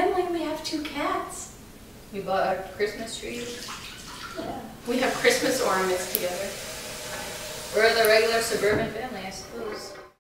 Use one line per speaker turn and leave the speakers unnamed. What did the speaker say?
We have two cats.
We bought a Christmas tree.
Yeah.
We have Christmas ornaments together. We're the regular suburban family,